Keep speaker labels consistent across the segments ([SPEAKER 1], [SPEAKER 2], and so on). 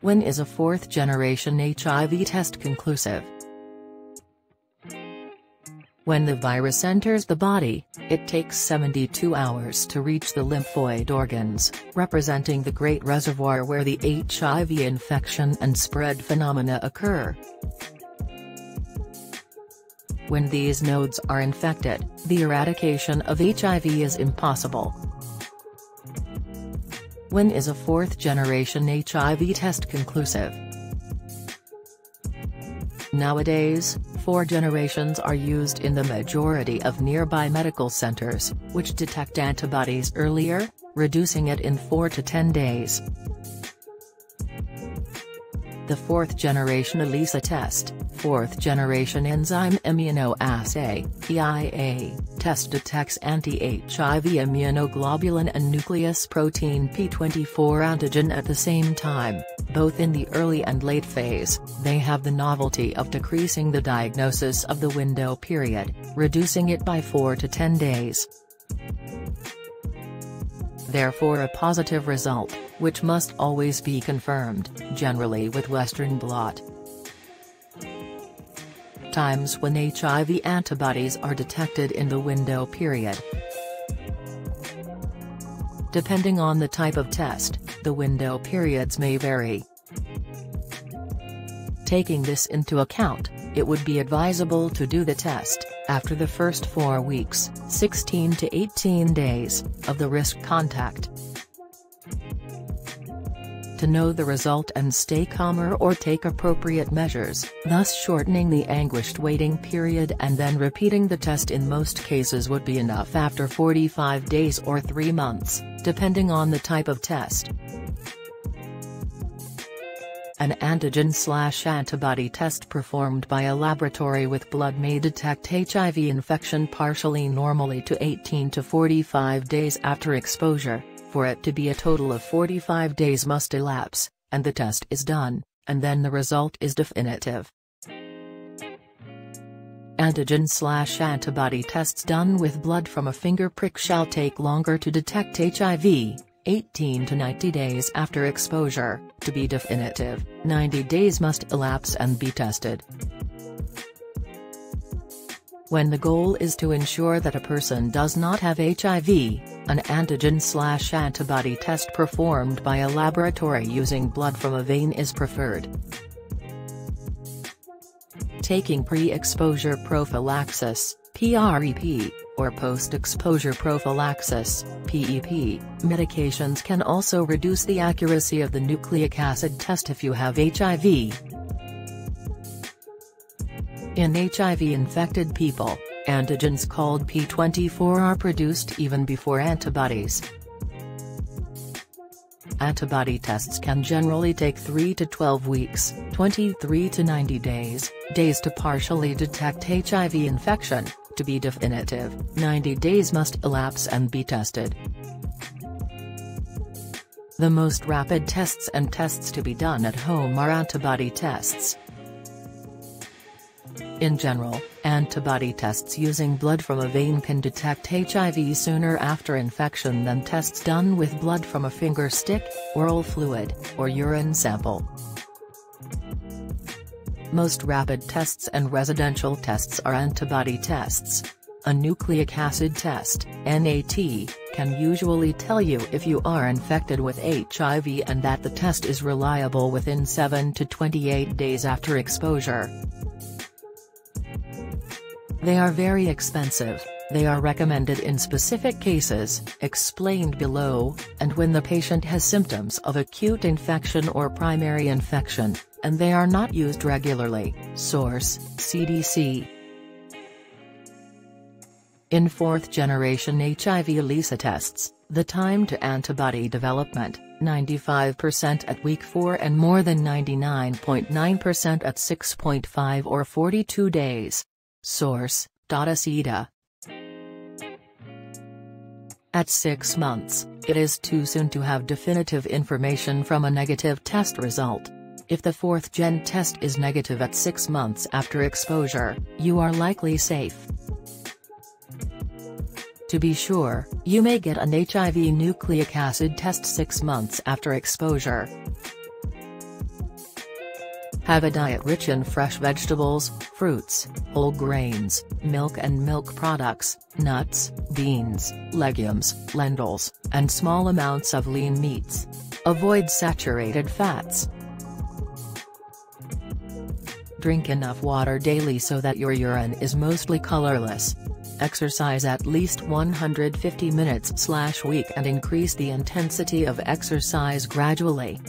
[SPEAKER 1] When is a fourth generation HIV test conclusive? When the virus enters the body, it takes 72 hours to reach the lymphoid organs, representing the great reservoir where the HIV infection and spread phenomena occur. When these nodes are infected, the eradication of HIV is impossible. When is a fourth-generation HIV test conclusive? Nowadays, four generations are used in the majority of nearby medical centers, which detect antibodies earlier, reducing it in 4 to 10 days. The fourth generation ELISA test, fourth generation enzyme immunoassay EIA, test detects anti-HIV immunoglobulin and nucleus protein P24 antigen at the same time, both in the early and late phase, they have the novelty of decreasing the diagnosis of the window period, reducing it by 4 to 10 days. Therefore a positive result which must always be confirmed, generally with Western blot. Times when HIV antibodies are detected in the window period. Depending on the type of test, the window periods may vary. Taking this into account, it would be advisable to do the test, after the first 4 weeks 16 to 18 days, of the risk contact to know the result and stay calmer or take appropriate measures, thus shortening the anguished waiting period and then repeating the test in most cases would be enough after 45 days or 3 months, depending on the type of test. An antigen-slash-antibody test performed by a laboratory with blood may detect HIV infection partially normally to 18 to 45 days after exposure. For it to be a total of 45 days must elapse, and the test is done, and then the result is definitive. Antigen-slash-antibody tests done with blood from a finger prick shall take longer to detect HIV, 18 to 90 days after exposure, to be definitive, 90 days must elapse and be tested. When the goal is to ensure that a person does not have HIV, an antigen-slash-antibody test performed by a laboratory using blood from a vein is preferred. Taking pre-exposure prophylaxis, PrEP, or post-exposure prophylaxis, PEP, medications can also reduce the accuracy of the nucleic acid test if you have HIV. In HIV-infected people, antigens called P24 are produced even before antibodies. Antibody tests can generally take 3 to 12 weeks, 23 to 90 days, days to partially detect HIV infection, to be definitive, 90 days must elapse and be tested. The most rapid tests and tests to be done at home are antibody tests. In general, antibody tests using blood from a vein can detect HIV sooner after infection than tests done with blood from a finger stick, oral fluid, or urine sample. Most rapid tests and residential tests are antibody tests. A nucleic acid test, NAT, can usually tell you if you are infected with HIV and that the test is reliable within 7 to 28 days after exposure. They are very expensive, they are recommended in specific cases, explained below, and when the patient has symptoms of acute infection or primary infection, and they are not used regularly. Source, CDC. In fourth-generation HIV ELISA tests, the time to antibody development, 95% at week 4 and more than 99.9% at 6.5 or 42 days. Source, Datacita. At 6 months, it is too soon to have definitive information from a negative test result. If the 4th gen test is negative at 6 months after exposure, you are likely safe. To be sure, you may get an HIV nucleic acid test 6 months after exposure. Have a diet rich in fresh vegetables, fruits, whole grains, milk and milk products, nuts, beans, legumes, lentils, and small amounts of lean meats. Avoid saturated fats. Drink enough water daily so that your urine is mostly colorless. Exercise at least 150 minutes slash week and increase the intensity of exercise gradually.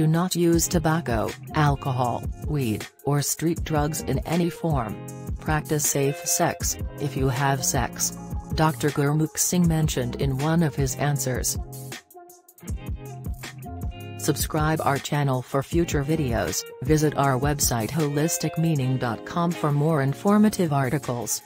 [SPEAKER 1] Do not use tobacco, alcohol, weed, or street drugs in any form. Practice safe sex, if you have sex. Dr. Gurmukh Singh mentioned in one of his answers. Subscribe our channel for future videos, visit our website holisticmeaning.com for more informative articles.